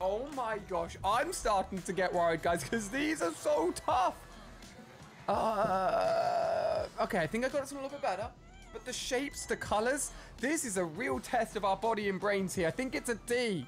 Oh my gosh, I'm starting to get worried, guys, because these are so tough. Uh, okay, I think I got some a little bit better. But the shapes, the colors, this is a real test of our body and brains here. I think it's a D.